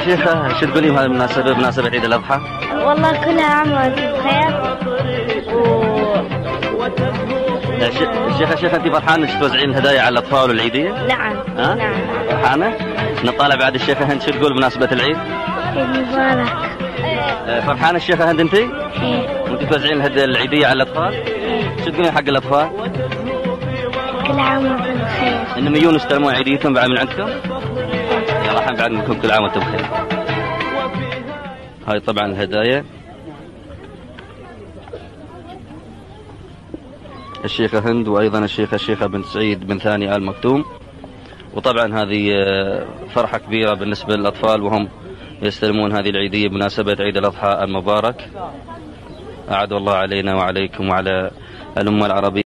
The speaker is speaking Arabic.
شيخة شيخة شو تقولي بهذه المناسبة بمناسبة عيد الأضحى؟ والله كل عام وأنتم بخير و... ش- شيخة شيخة أنت فرحانة إنك توزعين الهدايا على الأطفال والعيدية؟ نعم ها؟ نعم فرحانة؟ نطالع بعد الشيخة هند شو تقول بمناسبة العيد؟ عيد مبارك آه، فرحانة الشيخة هند أنت؟ إيه. وأنت توزعين الهدايا العيدية على الأطفال؟ شو تقولين حق الأطفال؟ كل عام وأنتم بخير إنهم يجون يستلمون عيديتهم بعد من عندكم؟ يلا الحين بعد منكم كل عام وأنتم بخير. هاي طبعا الهدايا الشيخة هند وأيضا الشيخة الشيخة بنت سعيد بن ثاني آل مكتوم. وطبعا هذه آه، فرحة كبيرة بالنسبة للأطفال وهم يستلمون هذه العيدية بمناسبة عيد الأضحى المبارك. أعد الله علينا وعليكم وعلى الأمة العربية.